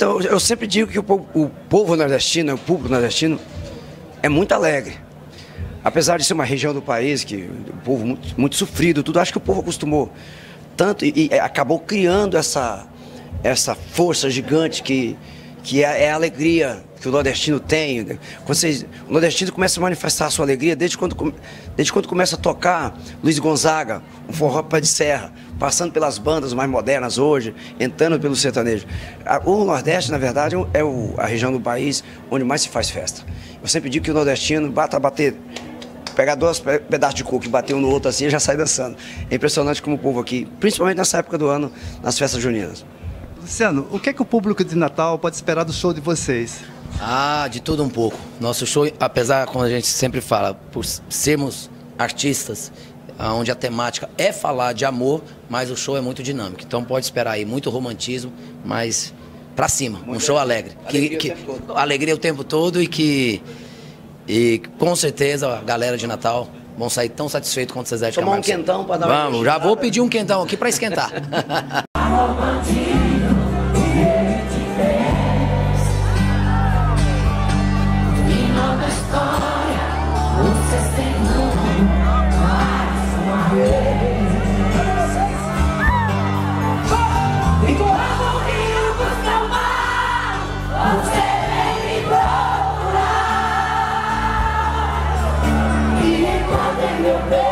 Então, eu sempre digo que o povo, o povo nordestino, o público nordestino, é muito alegre. Apesar de ser uma região do país que o povo muito, muito sofrido, tudo, acho que o povo acostumou tanto e, e acabou criando essa, essa força gigante que, que é, é a alegria que o nordestino tem. Vocês, o nordestino começa a manifestar a sua alegria desde quando, desde quando começa a tocar Luiz Gonzaga, um forró pé de serra, passando pelas bandas mais modernas hoje, entrando pelo sertanejo. O Nordeste, na verdade, é o, a região do país onde mais se faz festa. Eu sempre digo que o nordestino bata a bater pegar dois pedaços de coco e bater um no outro assim e já sai dançando. É impressionante como o povo aqui, principalmente nessa época do ano, nas festas juninas. Luciano, o que é que o público de Natal pode esperar do show de vocês? Ah, de tudo um pouco. Nosso show, apesar, como a gente sempre fala, por sermos artistas, onde a temática é falar de amor, mas o show é muito dinâmico. Então pode esperar aí muito romantismo, mas pra cima, um show alegre. Alegria que, o tempo todo. alegria o tempo todo e que e com certeza a galera de Natal vão sair tão satisfeitos quanto vocês devem Tomar um quentão pra dar uma Vamos, já relaxada. vou pedir um quentão aqui pra esquentar. you.